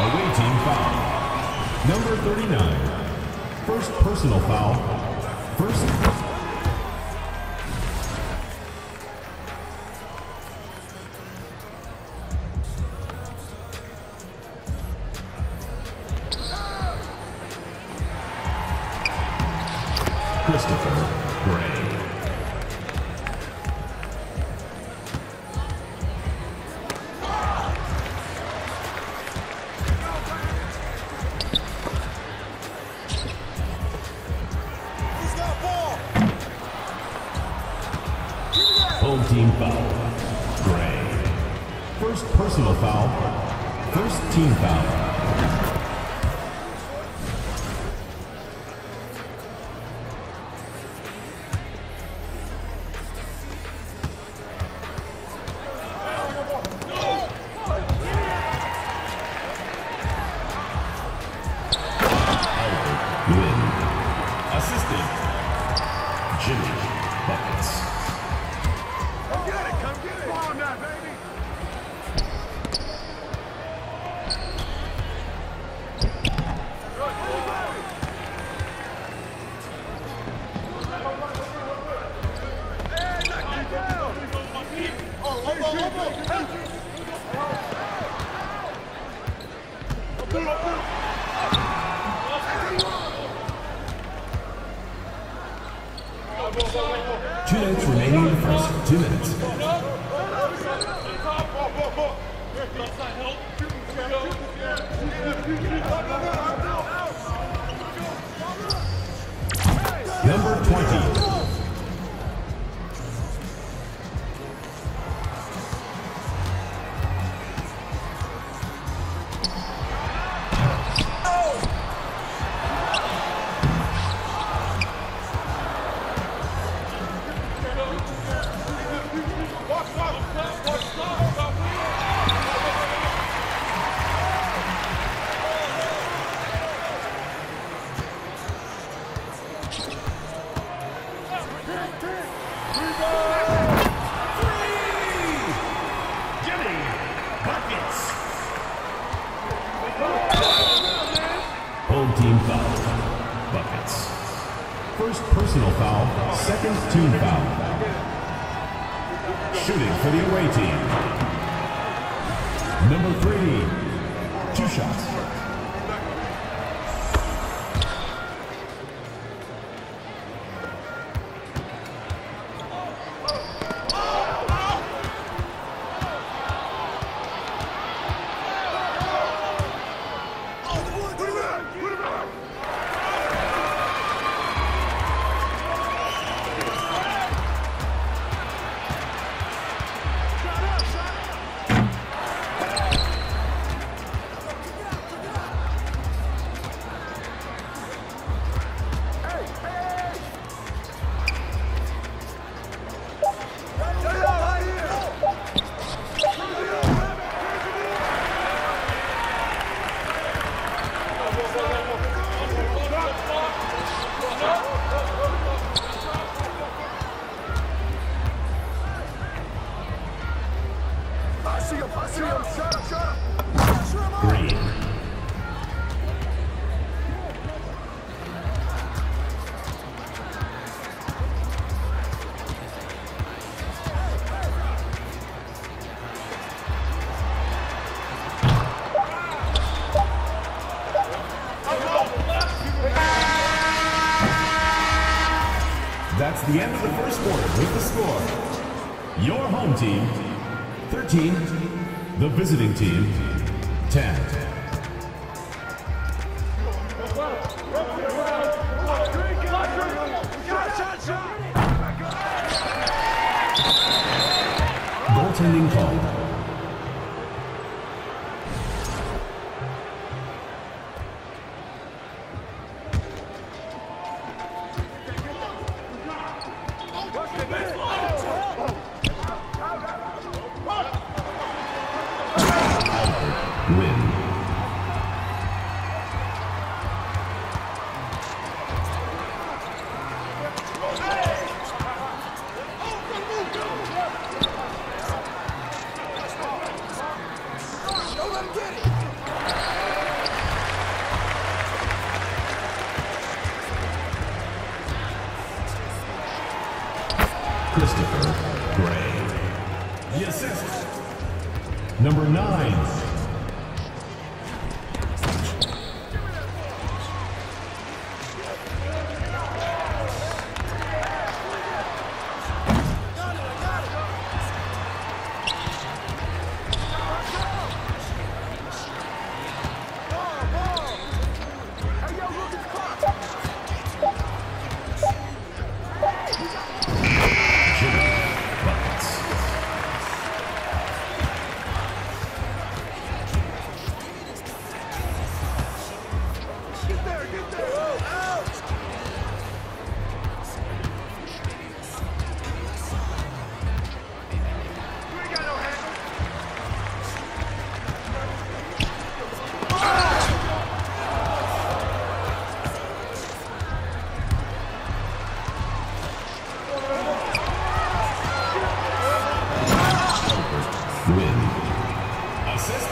Away team foul. Number 39. First personal foul. Team foul. Gray. First personal foul. First team foul. First. Two minutes. First personal foul. Second team foul. Shooting for the away team. Number three. Two shots. Team, 10. Goaltending called.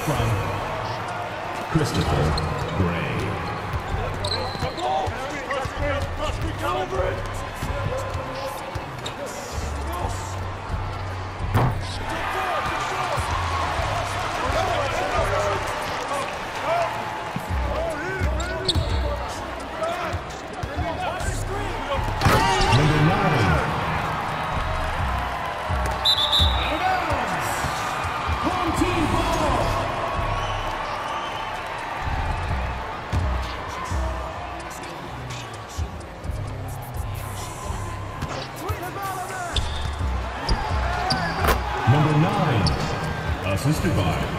From Christopher Gray. Assisted by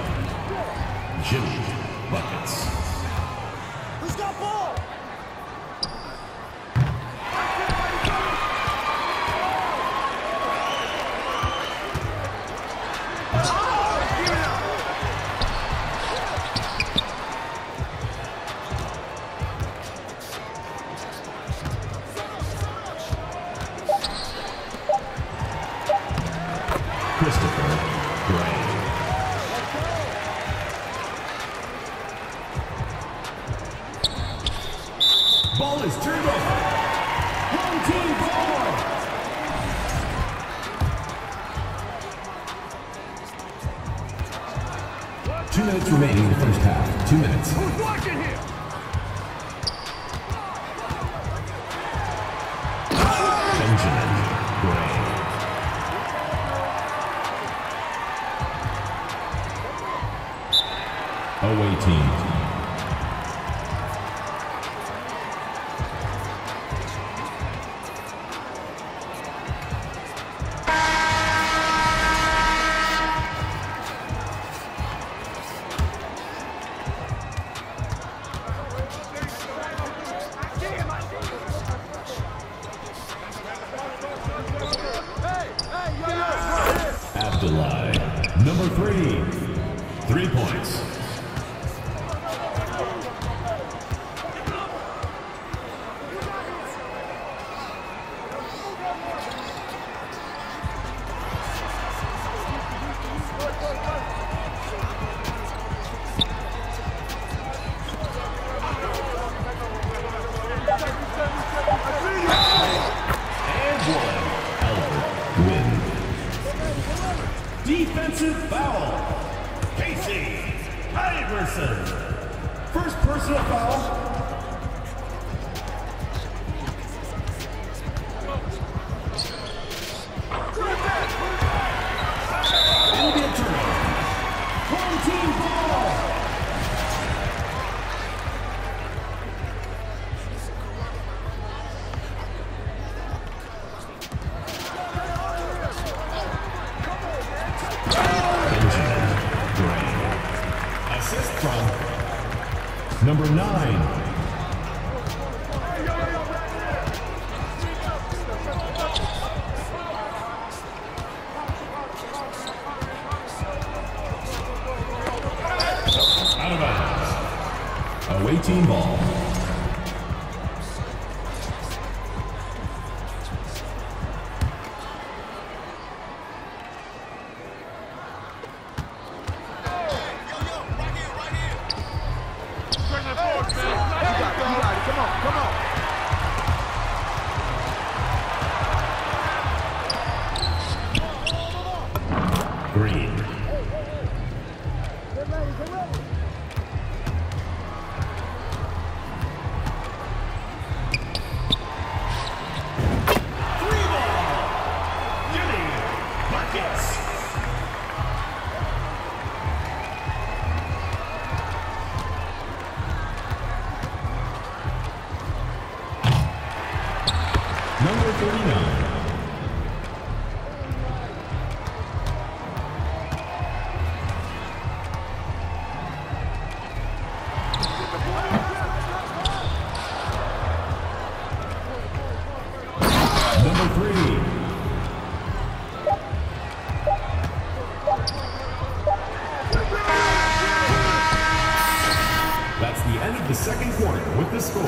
quarter with the score.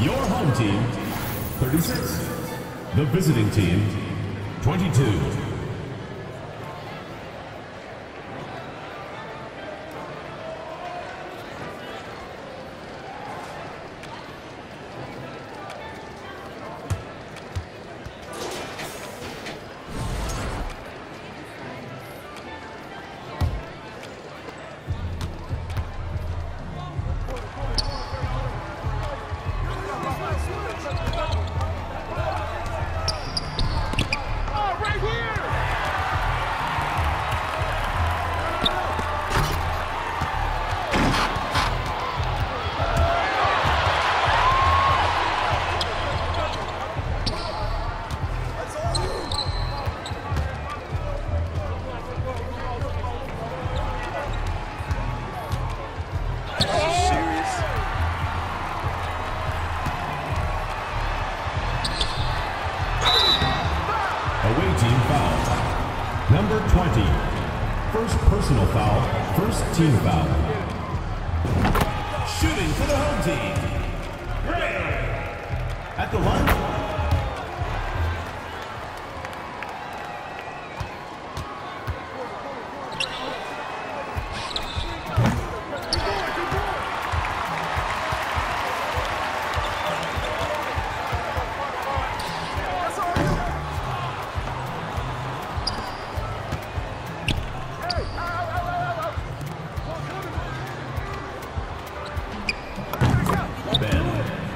Your home team, 36. The visiting team, 22.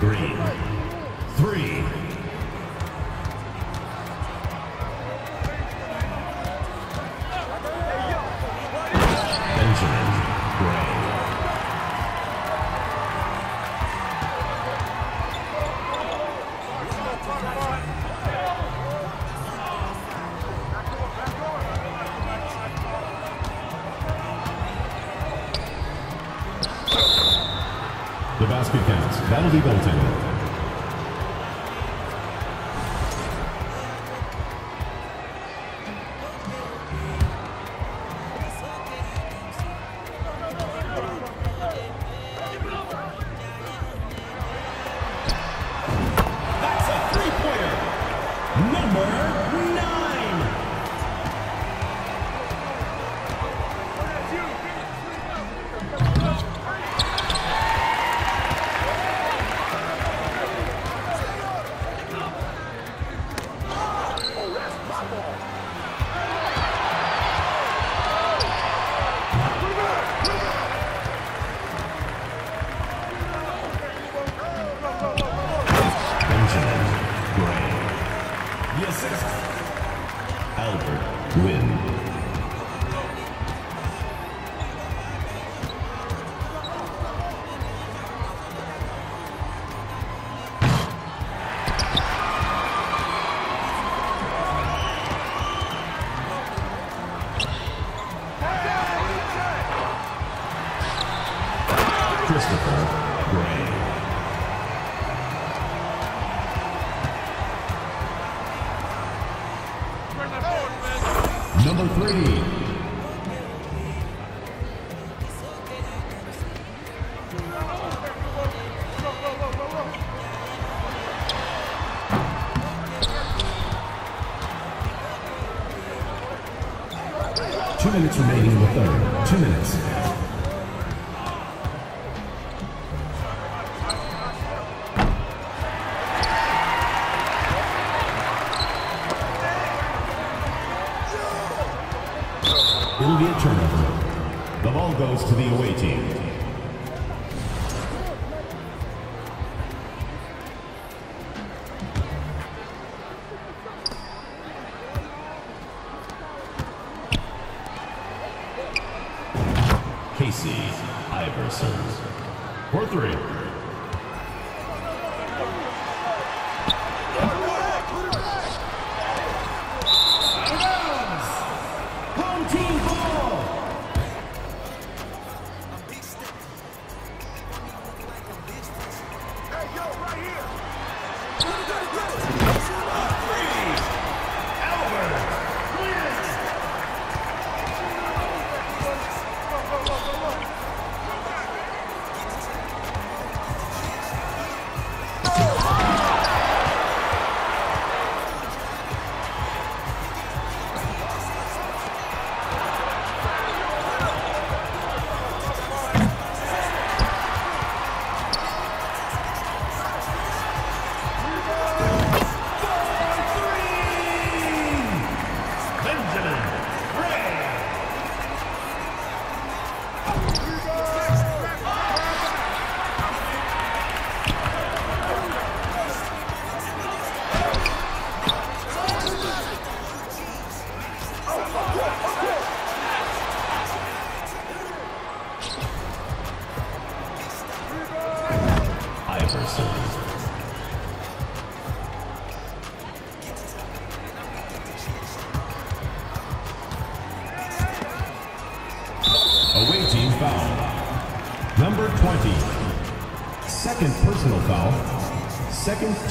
Green. Number three. Two minutes remaining in the third. Two minutes.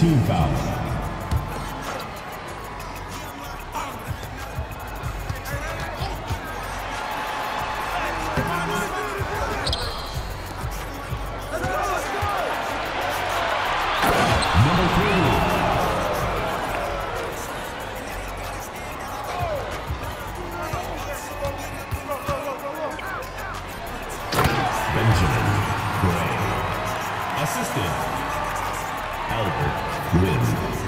team foul. Benjamin Gray. Assistant. Albert win.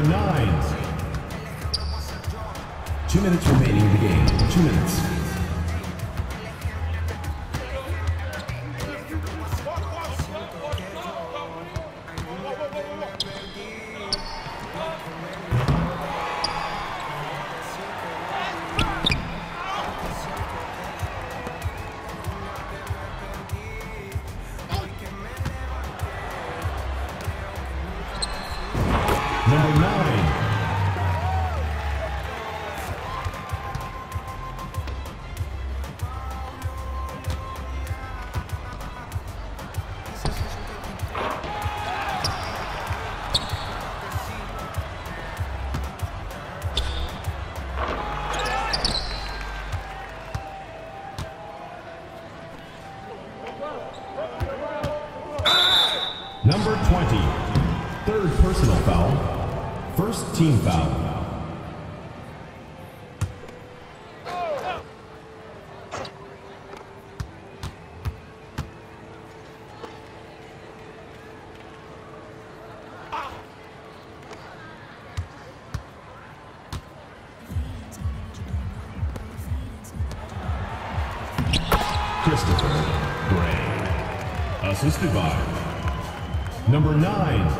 number nine. Two minutes remaining in the game. Two minutes. Christopher Gray. Assisted by number nine,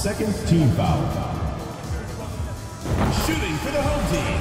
Second team foul. Shooting for the home team.